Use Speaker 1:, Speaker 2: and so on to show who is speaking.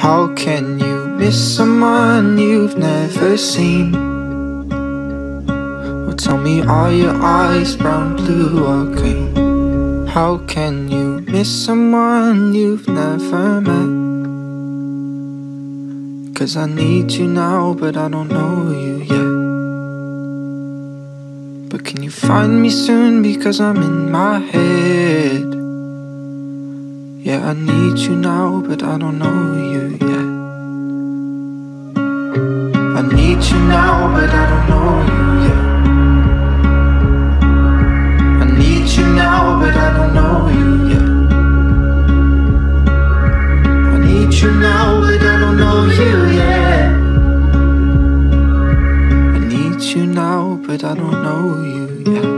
Speaker 1: How can you miss someone you've never seen? Well, tell me, are your eyes brown, blue, or green? How can you miss someone you've never met? Cause I need you now, but I don't know you yet. But can you find me soon? Because I'm in my head. Yeah, I need you now, but I don't know you I need you now, but I don't know you yet. I need you now, but I don't know you yet. I need you now, but I don't know you yet. I need you now, but I don't know you yet.